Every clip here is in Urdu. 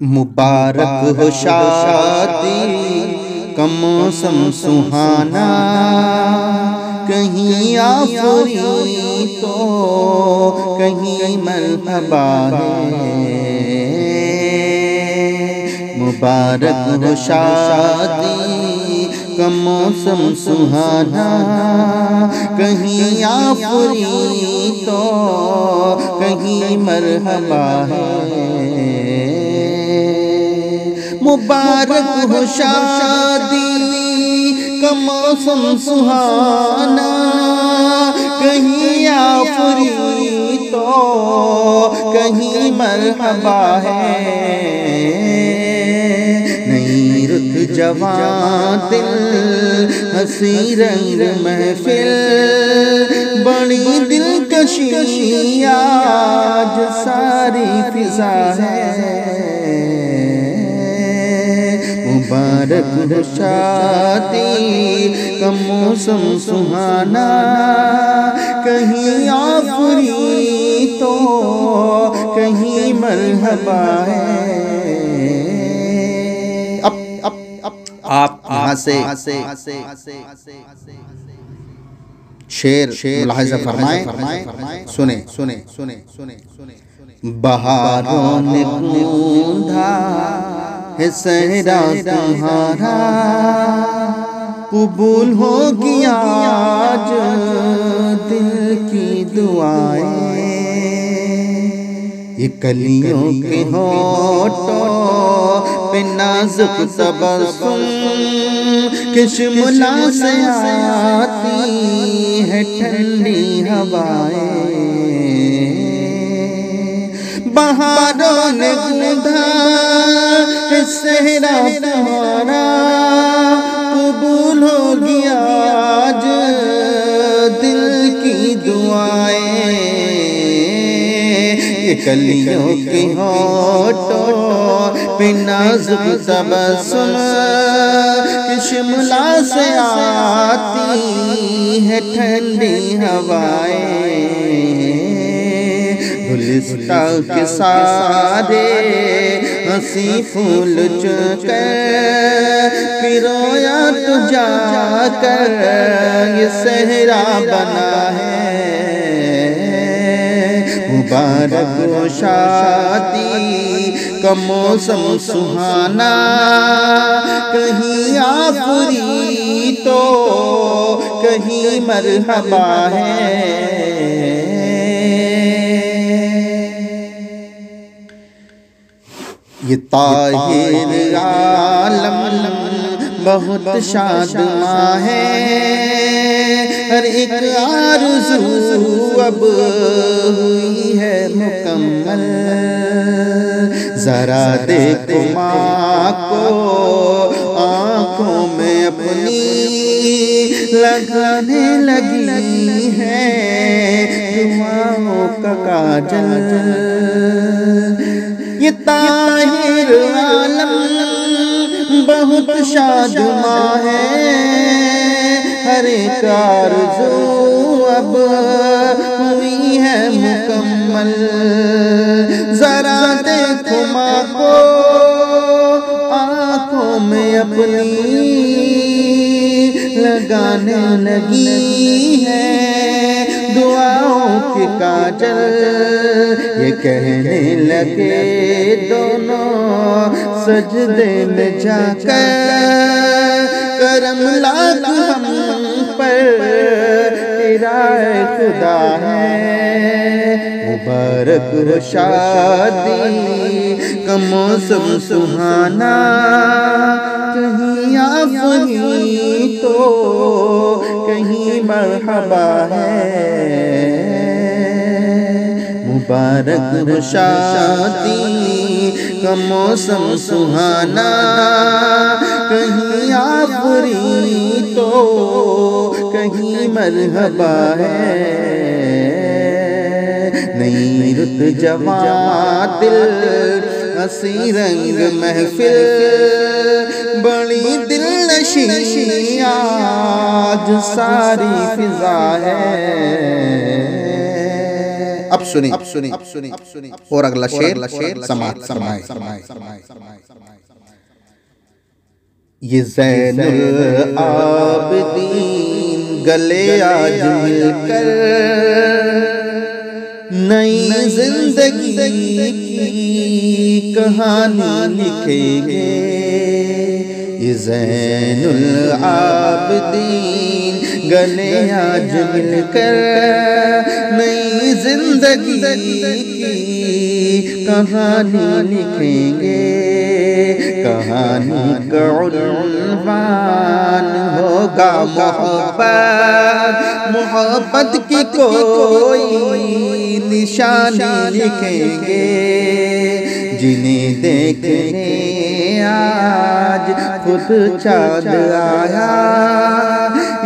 مبارک ہو شادی کا موسم سہانا کہیں آفری تو کہیں مرحبا ہے۔ مبارک ہو شادی کا موسم سہانا کہیں آفری تو کہیں مرحبا ہے۔ مبارک ہو شادی، کا موسم سہانا، کہیں آفری تو کہیں مرحبا ہے۔ رت جوان دل، ہنسی رنگ محفل۔ بڑی دل کشی آج ساری فضا ہے۔ مبارک شادی کا موسم سہانا کہیں آفری تو کہیں مرحبا ہے۔ آپ یہاں سے شیر ملاحظہ فرمائیں۔ سنیں سنیں سنیں سنیں بہاروں نے کوندھا ہے سہرا تمہارا قبول ہو گیا آج دل کی دعائیں۔ یہ کلیوں کے ہوٹوں پہ نازک تبسم کشملا سے آتی ہے ٹھنڈی ہوائیں۔ بہاروں نے گندھا سہرا تمہارا قبول ہو گیا۔ آج دل کی دعائیں کلیوں کی ہوٹوں پہ نازک تبسم کشملا سے آتی ہے ٹھنڈی ہوائیں۔ گلستہ کے سارے ہنسی پھول چکر پیرویا تو جا کر یہ صحرا بنا ہے۔ مبارک و شادی کا موسم سہانا، کہیں آفری تو کہیں مرحبا ہے۔ یہ طاہر عالم بہت شاد ماں ہے۔ ہر ایک آرزو اب ہوئی ہے مکمل۔ ذرا دیکھو ماں کو آنکھوں میں اپنی لگانے لگی ہے۔ دعاؤں کا کاجل۔ یہ طاہر عالم بہت شاد ہے۔ ہر ایک آرزو اب ہوئی ہے مکمل۔ ذرا دیکھو ماں کو آنکھوں میں اپنی لگانے لگی ہے۔ دعاؤں کی کاجل یہ کہنے لگے دونوں سجدے میں جا کر، کرم لاکھ ہم پر تیرائے خدا ہے۔ مبارک شادی کا موسم سہانا۔ کہیں آفری تو کہیں مرحبا ہے۔ مبارک ہو شادی، کا موسم سہانا، کہیں آفری تو کہیں مرحبا ہے۔ نئی رت جوان دل ہنسی رنگ محفل، بڑی دل نشی آج ساری فضا ہے۔ اب سنیں اب سنیں اب سنیں اور اگلا شیر شیر سماعت فرمائے یہ زین العابدین گلے آج مل کر نئی زندگی کی کہانی لکھیں گے یہ زین العابدین گلے آج مل کر نئی زندگی کی کہانی لکھیں گے، کہانی کا عنوان ہوگا محبت محبت کی کوئی نشانی لکھیں گے۔ جنہیں دیکھنے آج، خود چاند آیا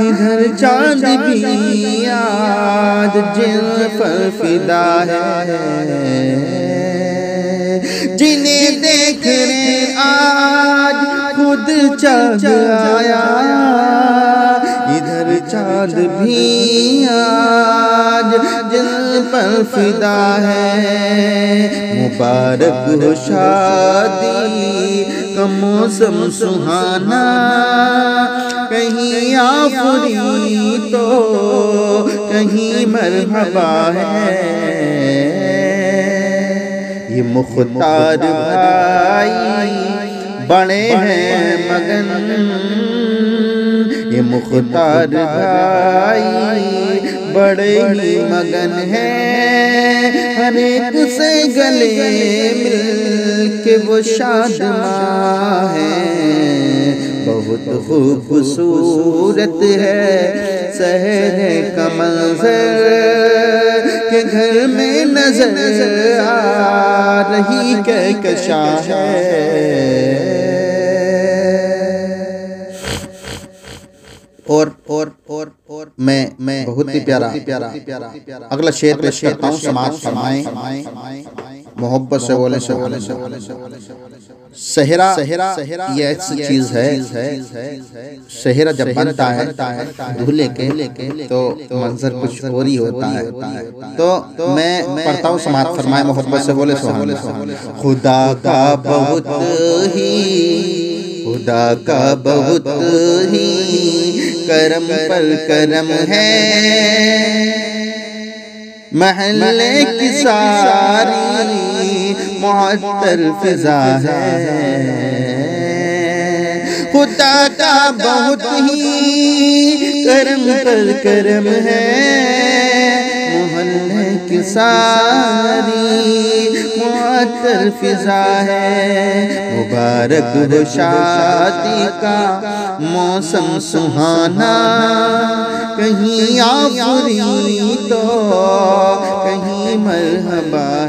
ادھر چاند بھی آج جن پر فدا ہے۔ جنہیں دیکھنے آج خود چاند آیا۔ ادھر چاند بھی آج جن پر فدا ہے۔ مبارک ہو شادی۔ کا موسم سہانا، کہیں آفری تو کہیں مرحبا ہے۔ یہ مختار بھائی بڑے ہیں مگن۔ یہ مختار بھائی بڑے ہی مگن ہیں ہر ایک سے گلے مل کے وہ شاد ہیں بہت خوبصورت ہے۔ سہر کا منظر کہ گھر میں نظر آ رہی کہکشاں ہے۔ اور اور میں میں بہت ہی پیارا پیارا اگلا شعر پیش کرتا ہوں سماعت فرمائیں محبت سے بولے سے بولے سے بولے سے سہرا سہرا یہ ایسی چیز ہے سہرا جب بنتا ہے دھولے کے تو منظر کچھ اور ہی ہوتا ہے تو میں پڑھتا ہوں سماعت فرمائے محبت سے بولے سے خدا کا بہت ہی خدا کا بہت ہی کرم پر کرم ہے۔ محلے کی ساری معطر فضا ہے۔ خدا کا بہت ہی کرم پر کرم ہے۔ ساری معطر فضا ہے۔ مبارک ہو شادی کا موسم سہانا۔ کہیں آفری تو کہیں مرحبا۔